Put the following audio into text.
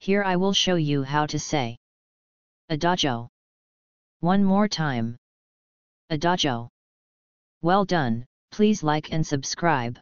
Here I will show you how to say Adagio. One more time. Adagio. Well done, please like and subscribe.